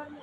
Carmen